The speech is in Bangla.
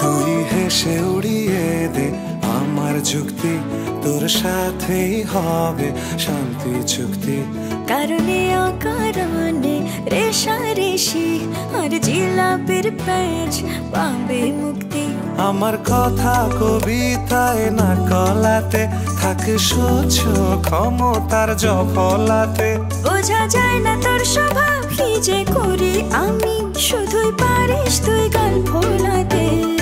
তুই হেসে উড়িয়ে দে। আমার যুক্তি তোর সাথেই হবে। শান্তি চুক্তি। কারণে অকারণে রেশারেশি আর জিলাপের প্যাচ পাবে মুক্তি। আমার কথা কবিতায় না কলাতে থাকে সহ্য ক্ষমতার জফলাতে বোঝা যায় না তোর স্বভাব কি যে করি আমি? শুধুই পারিস তুই গান ফোলাতে।